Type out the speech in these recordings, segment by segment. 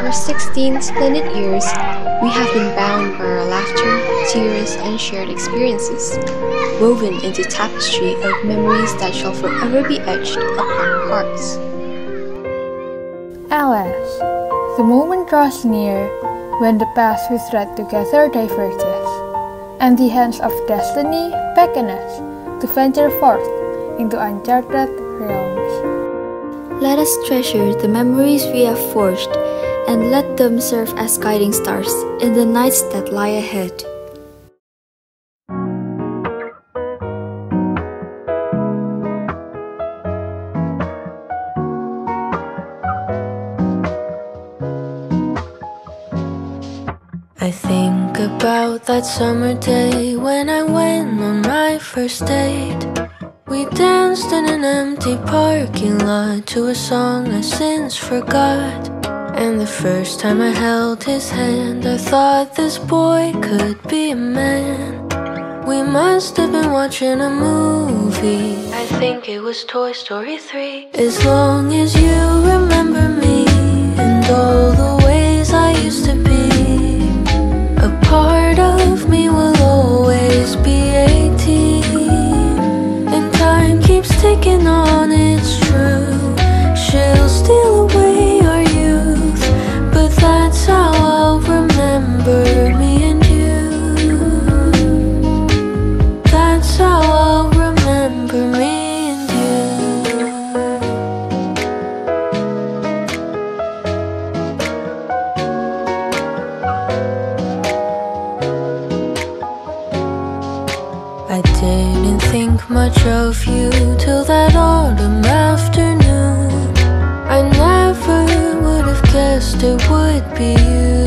For 16 splendid years, we have been bound by our laughter, tears, and shared experiences, woven into tapestry of memories that shall forever be etched upon our hearts. Alas, the moment draws near when the paths we thread together diverges, and the hands of destiny beckon us to venture forth into uncharted realms. Let us treasure the memories we have forged and let them serve as guiding stars in the nights that lie ahead. I think about that summer day when I went on my first date. We danced in an empty parking lot to a song I since forgot. And the first time I held his hand, I thought this boy could be a man. We must have been watching a movie. I think it was Toy Story 3. As long as you remember me and all the ways I used to be, a part of me will always be 18. And time keeps ticking on, it's it would be you.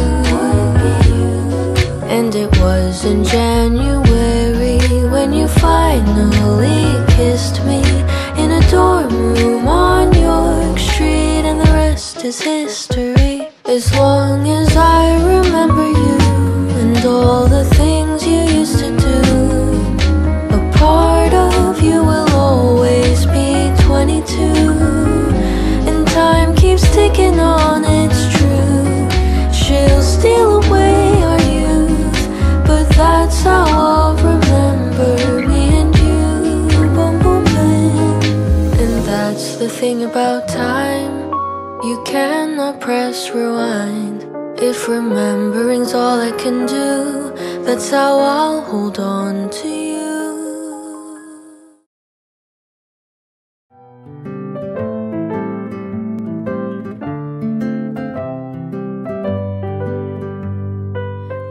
And it was in January when you finally kissed me in a dorm room on York Street, and the rest is history. As long as about time. You cannot press rewind. If remembering's all I can do, that's how I'll hold on to you.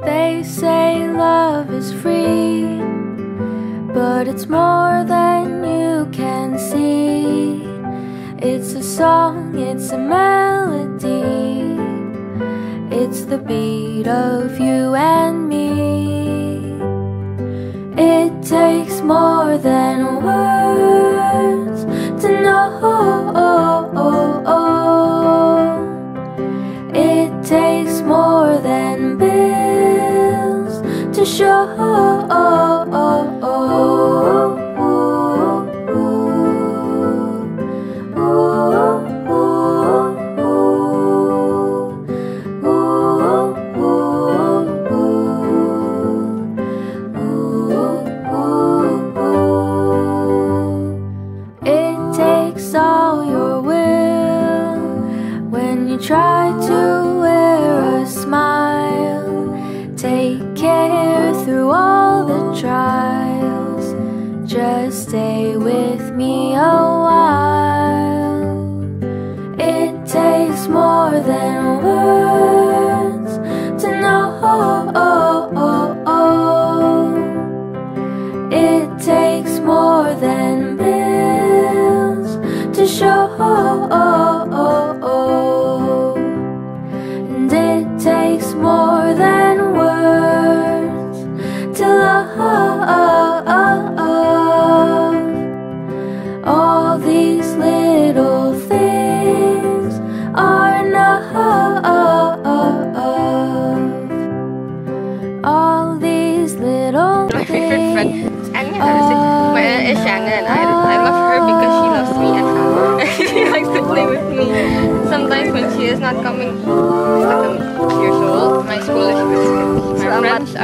They say love is free, but it's more than you can see. It's a song, it's a melody, it's the beat of you and me. It takes more than words to know. It takes more than bills to show.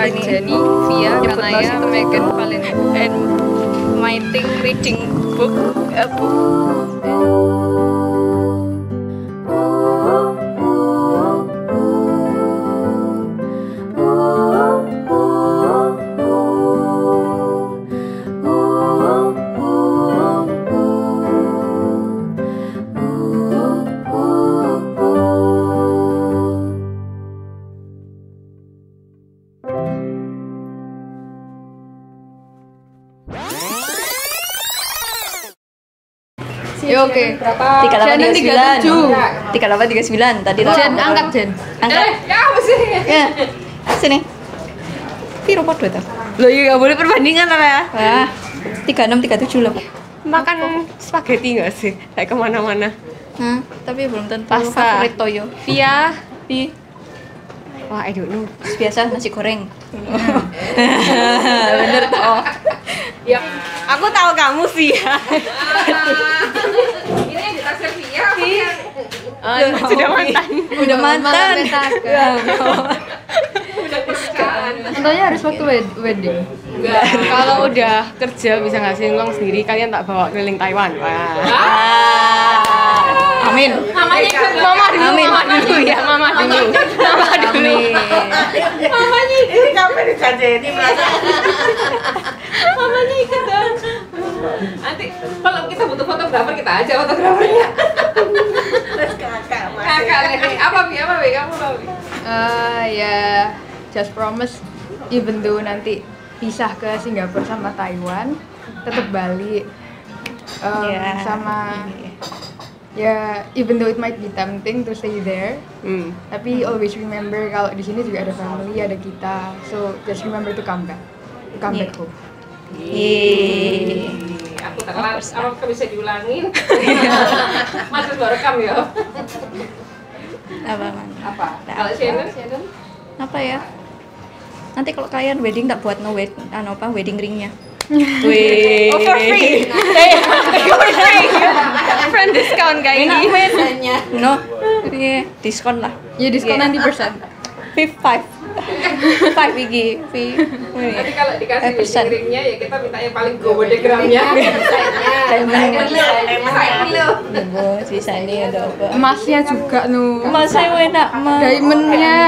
Are Jenny, Via, Kanaya, Megan, Valin, and my thing reading book, a book. Ya oke. Tiga delapan tiga sembilan. 37. Tiga delapan tiga sembilan. Tadi Jen, angkat Jen. Angkat. ya apa sih? Ya. Sini. Piro podo itu? Lo iya gak boleh perbandingan lah ya. Wah. Tiga enam tiga tujuh loh. makan spaghetti nggak sih kayak ke mana-mana Hah? Tapi belum tentu Pasta. favorit Toyo. Via Di wah I don't know biasa nasi goreng. Bener oh. ya aku tahu kamu sih ya Oh, sudah mantan. Udah mantan. Ya, Contohnya harus waktu wed- wedding. kalau udah kerja bisa ngasih uang sendiri kalian tak bawa keliling Taiwan. Wah. Ah. Amin. mama dulu Amin. mama dulu ya mama dulu. Mama dulu. Amin. mamanya ikut. Dong. Nanti kalau kita butuh fotografer kita aja fotografernya kakak nih apa bi? Apa bi? Kamu apa bi? Eh, ya just promise even though nanti pisah ke Singapura sama Taiwan tetap balik Um, Ya. sama ya even though it might be tempting to stay there hmm. tapi always remember kalau di sini juga ada family ada kita so just remember to come back come back home. Aku tak kelar apa bisa diulangin masih baru rekam ya Apa apa kalau Shannon Shannon Apa ya? Nanti kalau kalian wedding tak buat no wed anu apa wedding ringnya. Wih. Oh, for free. friend discount kayak ini. No. Iya, diskon lah. ya diskon Yeah. 90% Fifth five. Five iki. Fee. nanti kalau dikasih wedding ringnya ya kita minta yang paling gede gramnya Ibu, sisa ini ada apa? emasnya juga nu. Mas saya enak mah. diamondnya.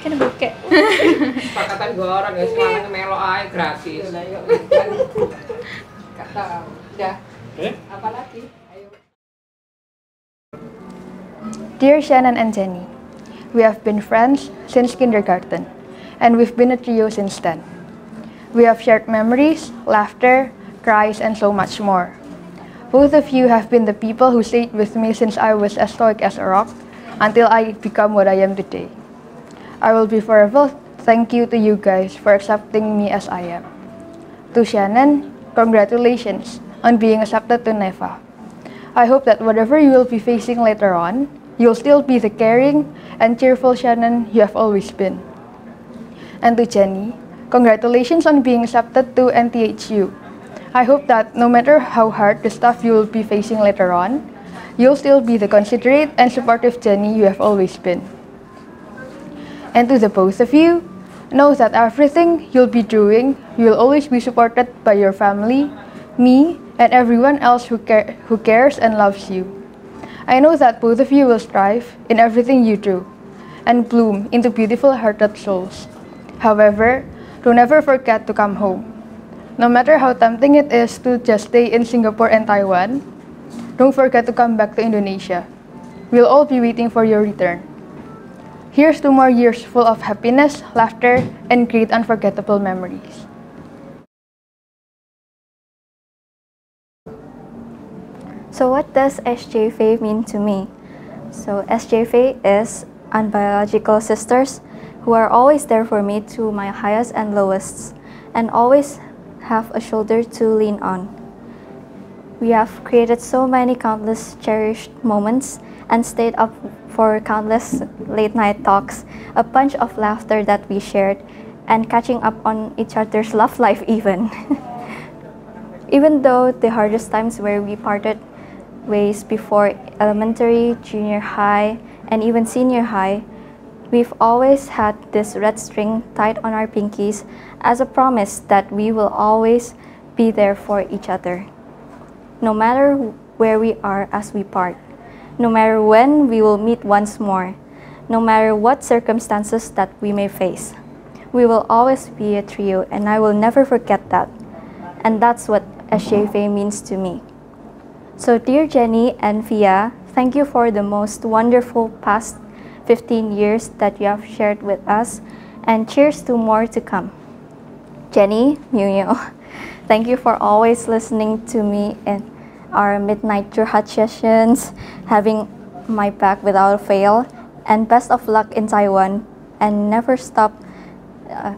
Kan bokek. Pakatan gue orang ya semuanya melo aja gratis. Kata udah. Apa lagi? Ayo. Dear Shannon and Jenny, we have been friends since kindergarten, and we've been a trio since then. We have shared memories, laughter, cries, and so much more. Both of you have been the people who stayed with me since I was as stoic as a rock until I become what I am today. I will be forever thank you to you guys for accepting me as I am. To Shanon, congratulations on being accepted to NAFA. I hope that whatever you will be facing later on, you'll still be the caring and cheerful Shanon you have always been. And to Jenny, congratulations on being accepted to NTHU. I hope that no matter how hard the stuff you will be facing later on, you'll still be the considerate and supportive Jenny you have always been. And to the both of you, know that everything you'll be doing, you'll always be supported by your family, me, and everyone else who, care, who cares and loves you. I know that both of you will strive in everything you do and bloom into beautiful hearted souls. However, do never forget to come home. No matter how tempting it is to just stay in Singapore and Taiwan, don't forget to come back to Indonesia. We'll all be waiting for your return. Here's to more years full of happiness, laughter, and great unforgettable memories. So, what does SJFA mean to me? So, SJFA is unbiological sisters who are always there for me to my highest and lowest and always have a shoulder to lean on. We have created so many countless cherished moments and stayed up for countless late night talks, a bunch of laughter that we shared, and catching up on each other's love life, even. even though the hardest times where we parted ways before elementary, junior high, and even senior high, we've always had this red string tied on our pinkies as a promise that we will always be there for each other. No matter where we are as we part, no matter when we will meet once more, no matter what circumstances that we may face. We will always be a trio, and I will never forget that. And that's what SJFA means to me. So, dear Jenny and Fia, thank you for the most wonderful past 15 years that you have shared with us, and cheers to more to come. Jenny, Muyo, thank you for always listening to me in our midnight Jurhat sessions, having my back without fail, and best of luck in Taiwan, and never stop uh,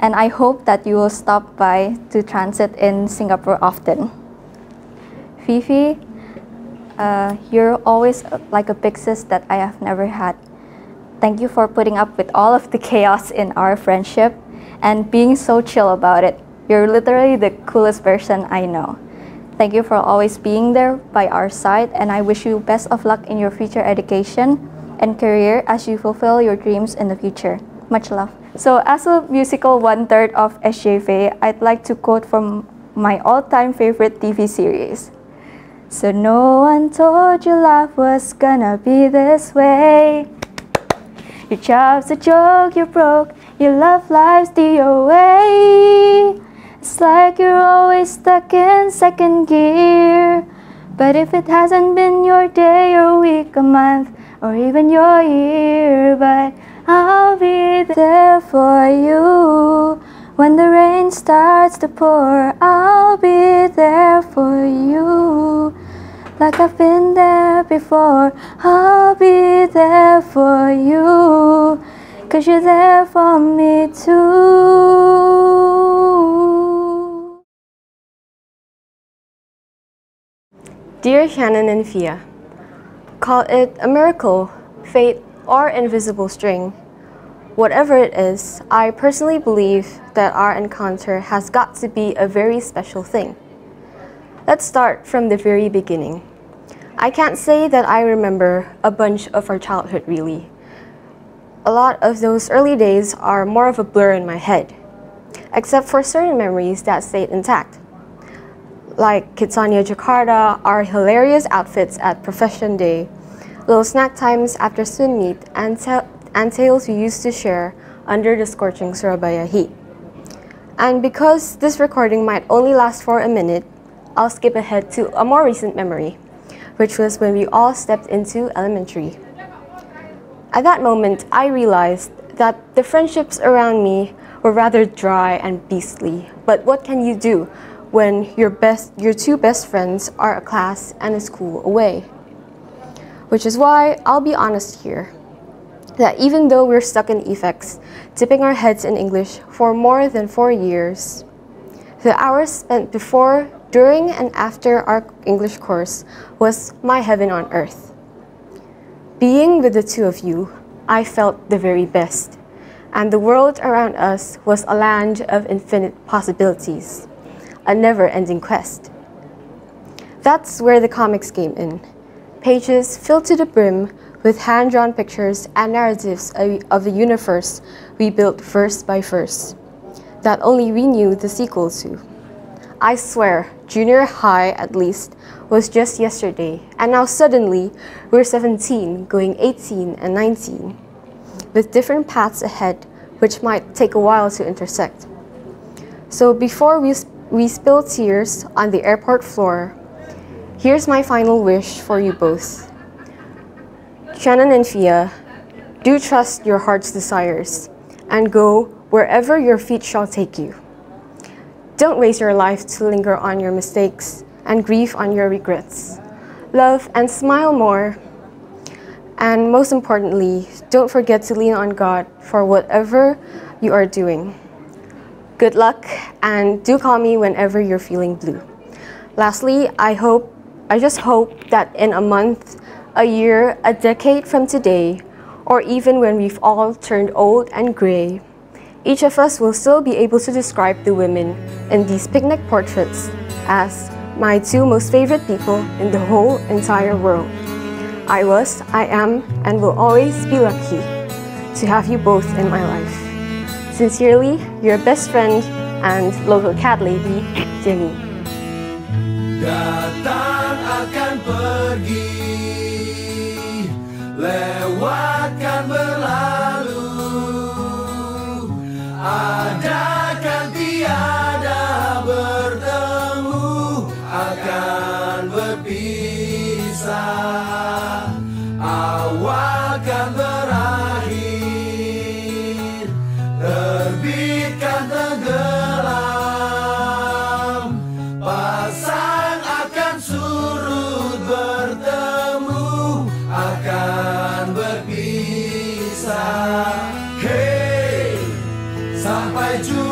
and I hope that you will stop by to transit in Singapore often. Fifi, uh, you're always uh, like a big sis that I have never had. Thank you for putting up with all of the chaos in our friendship and being so chill about it. You're literally the coolest person I know. Thank you for always being there by our side, and I wish you best of luck in your future education and career as you fulfill your dreams in the future. Much love. So, as a musical one third of SJFA, I'd like to quote from my all time favorite TV series. So, no one told you life was gonna be this way. Your job's a joke, you're broke, your love life's way. It's like you're always stuck in second gear. But if it hasn't been your day or week, a month, or even your year, but I'll be there for you. When the rain starts to pour, I'll be there for you. Like I've been there before, I'll be there for you. Cause you're there for me too. Dear Shanon and Fia, call it a miracle, fate, or invisible string. Whatever it is, I personally believe that our encounter has got to be a very special thing. Let's start from the very beginning. I can't say that I remember a bunch of our childhood really. A lot of those early days are more of a blur in my head, except for certain memories that stayed intact. Like Kidzania Jakarta, our hilarious outfits at Profession Day, little snack times after swim meet, and, and tales we used to share under the scorching Surabaya heat. And because this recording might only last for a minute, I'll skip ahead to a more recent memory, which was when we all stepped into elementary. At that moment, I realized that the friendships around me were rather dry and beastly. But what can you do when your best your two best friends are a class and a school away? Which is why I'll be honest here that even though we're stuck in effects, dipping our heads in English for more than four years, the hours spent before, during, and after our English course was my heaven on earth. Being with the two of you, I felt the very best, and the world around us was a land of infinite possibilities, a never ending quest. That's where the comics came in pages filled to the brim with hand-drawn pictures and narratives of the universe we built verse by verse, that only we knew the sequel to. I swear, junior high at least, was just yesterday, and now suddenly we're 17, going 18 and 19, with different paths ahead which might take a while to intersect. So before we, we spill tears on the airport floor, Here's my final wish for you both. Shanon and Fia, do trust your heart's desires and go wherever your feet shall take you. Don't waste your life to linger on your mistakes and grieve on your regrets. Love and smile more. And most importantly, don't forget to lean on God for whatever you are doing. Good luck and do call me whenever you're feeling blue. Lastly, I hope I just hope that in a month, a year, a decade from today, or even when we've all turned old and gray, each of us will still be able to describe the women in these picnic portraits as my two most favorite people in the whole entire world. I was, I am, and will always be lucky to have you both in my life. Sincerely, your best friend and local cat lady, Jenny. Datang akan pergi Lewatkan Ada kan tiada bertemu Akan berpisah. Awal kan berakhir Terbitkan tenggelam. Pasang akan surut Sampai jumpa